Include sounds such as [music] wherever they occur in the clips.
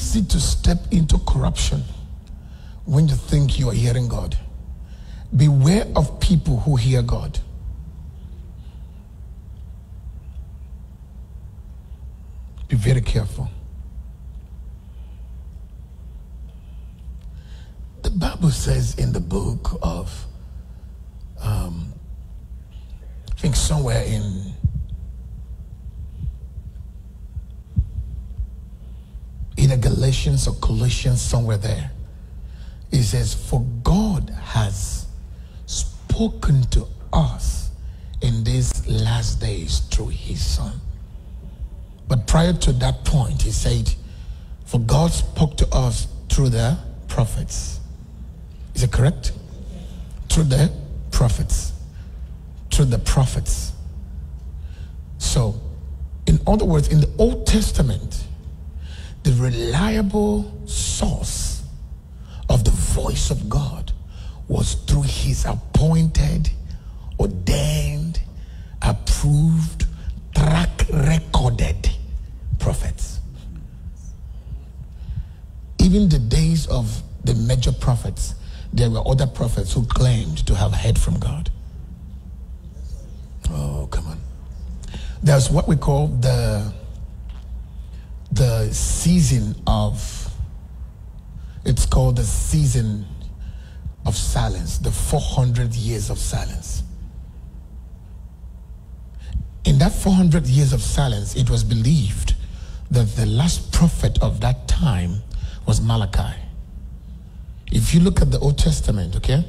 easy to step into corruption when you think you are hearing God. Beware of people who hear God. Be very careful. The Bible says in the book of, um, I think somewhere in Galatians or Colossians, somewhere there, it says, For God has spoken to us in these last days through his Son. But prior to that point, he said, For God spoke to us through the prophets. Is it correct? Through the prophets. Through the prophets. So, in other words, in the Old Testament, the reliable source of the voice of God was through his appointed, ordained, approved, track recorded prophets. Even the days of the major prophets, there were other prophets who claimed to have heard from God. Oh, come on. There's what we call the season of it's called the season of silence, the 400 years of silence. In that 400 years of silence, it was believed that the last prophet of that time was Malachi. If you look at the Old Testament, okay,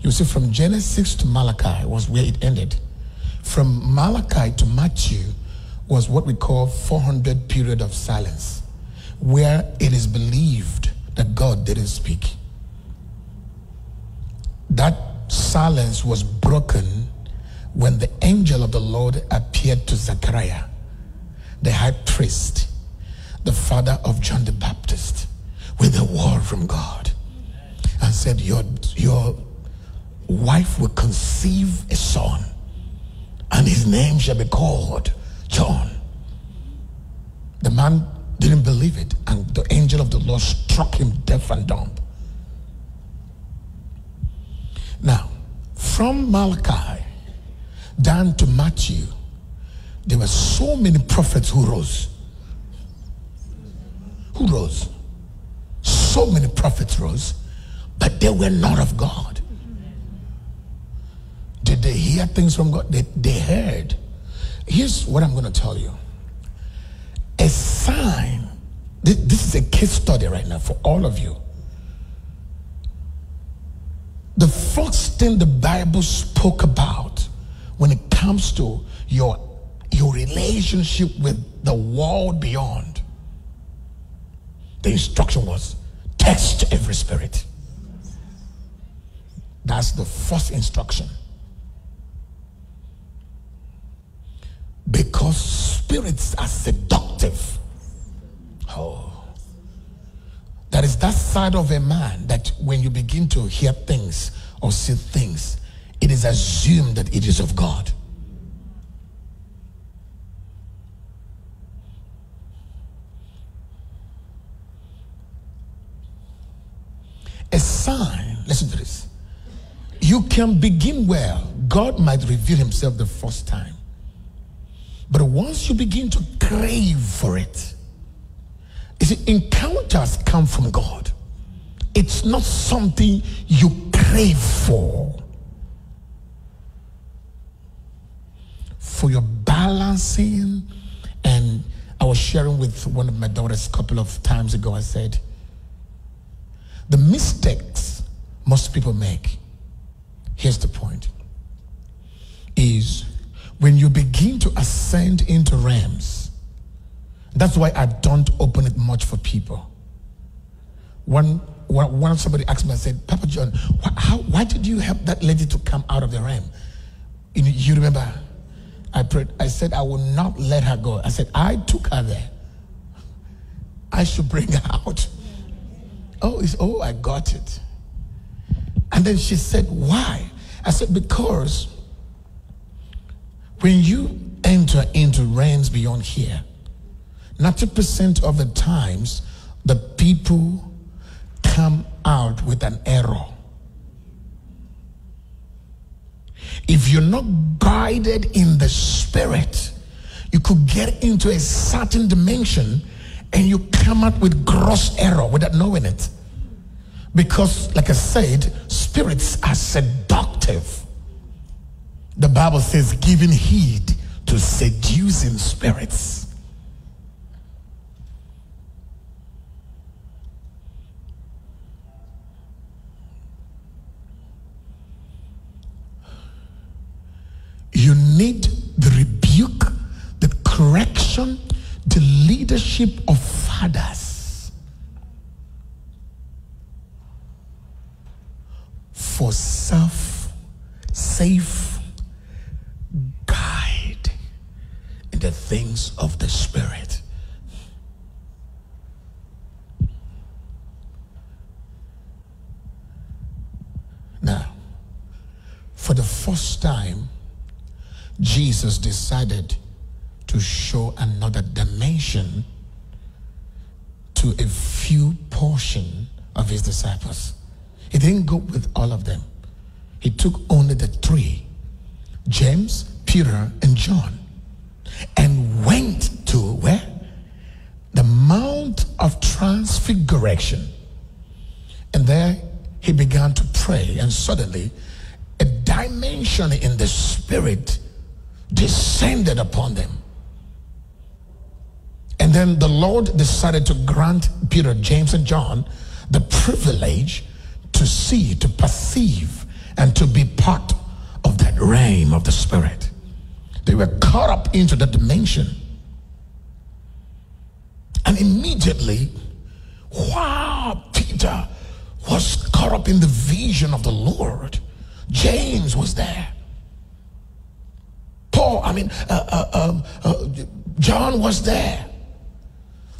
you see from Genesis to Malachi was where it ended. From Malachi to Matthew was what we call 400 period of silence, where it is believed that God didn't speak. That silence was broken when the angel of the Lord appeared to Zechariah, the high priest, the father of John the Baptist, with a word from God and said, Your, your wife will conceive a son, and his name shall be called John. The man didn't believe it, and the angel of the Lord struck him deaf and dumb. Now, from Malachi down to Matthew, there were so many prophets who rose. Who rose? So many prophets rose, but they were not of God. Did they hear things from God? They, they heard. Here's what I'm going to tell you a sign. This, this is a case study right now for all of you. The first thing the Bible spoke about when it comes to your, your relationship with the world beyond, the instruction was test every spirit. That's the first instruction. Because spirits are seductive. Oh. That is that side of a man that when you begin to hear things or see things, it is assumed that it is of God. A sign, listen to this. You can begin well. God might reveal himself the first time. But once you begin to crave for it, see, encounters come from God. It's not something you crave for. For your balancing, and I was sharing with one of my daughters a couple of times ago, I said, the mistakes most people make, here's the point, is when you begin to ascend into realms, that's why I don't open much for people. One, one somebody asked me, I said, Papa John, why, how, why did you help that lady to come out of the realm? You, you remember? I prayed, I said, I will not let her go. I said, I took her there. I should bring her out. Oh, it's, oh, I got it. And then she said, why? I said, because when you enter into realms beyond here, 90% of the times, the people come out with an error. If you're not guided in the spirit, you could get into a certain dimension and you come out with gross error without knowing it. Because, like I said, spirits are seductive. The Bible says, giving heed to seducing spirits. You need the rebuke, the correction, the leadership of fathers for self safe guide in the things of the Spirit. Now, for the first time, Jesus decided to show another dimension to a few portion of his disciples. He didn't go with all of them. He took only the three, James, Peter, and John, and went to where? The Mount of Transfiguration. And there he began to pray, and suddenly a dimension in the spirit descended upon them. And then the Lord decided to grant Peter, James, and John the privilege to see, to perceive, and to be part of that realm of the Spirit. They were caught up into that dimension. And immediately, wow, Peter was caught up in the vision of the Lord. James was there. I mean, uh, uh, um, uh, John was there.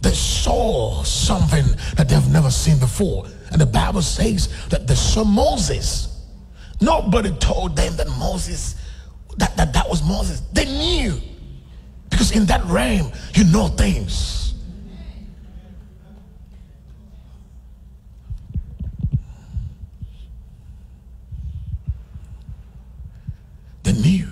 They saw something that they've never seen before. And the Bible says that they saw Moses. Nobody told them that Moses, that, that that was Moses. They knew. Because in that realm, you know things. They knew.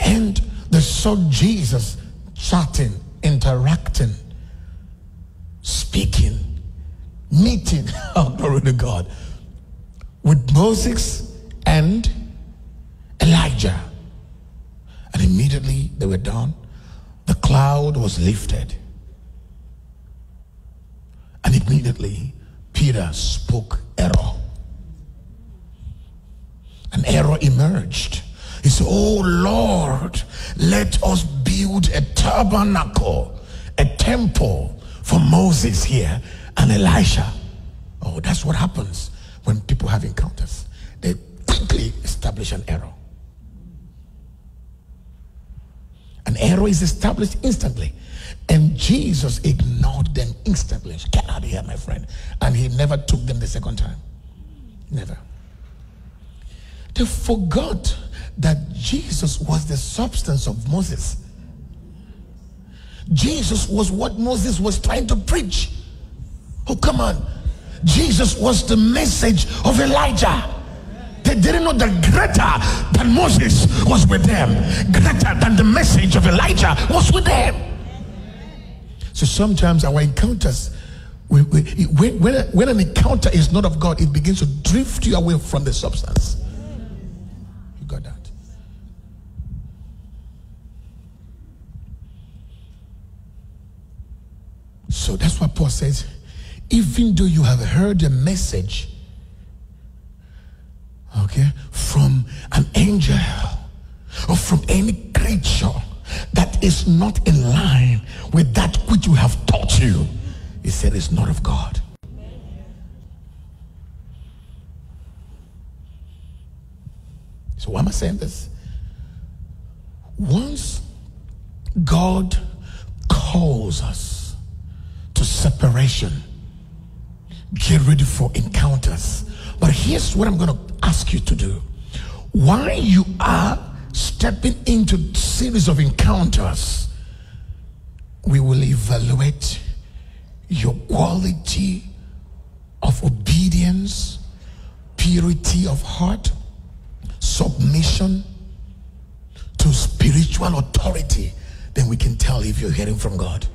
And they saw Jesus chatting, interacting, speaking, meeting, [laughs] oh, glory to God, with Moses and Elijah. And immediately they were done. The cloud was lifted. And immediately Peter spoke error. An error emerged. He said, Oh Lord, let us build a tabernacle, a temple for Moses here and Elisha. Oh, that's what happens when people have encounters. They quickly establish an error. An error is established instantly. And Jesus ignored them instantly. Get out of here, my friend. And he never took them the second time. Never. They forgot that Jesus was the substance of Moses. Jesus was what Moses was trying to preach. Oh, come on. Jesus was the message of Elijah. They didn't know that greater than Moses was with them, greater than the message of Elijah was with them. So sometimes our encounters, we, when, when an encounter is not of God, it begins to drift you away from the substance. You got that? So that's what Paul says. Even though you have heard a message, okay, from an angel or from any creature that is not in line with that which we have taught you, he said it's not of God. So why am I saying this? Once God calls us separation, get ready for encounters. But here's what I'm going to ask you to do. While you are stepping into series of encounters, we will evaluate your quality of obedience, purity of heart, submission to spiritual authority, then we can tell if you're hearing from God.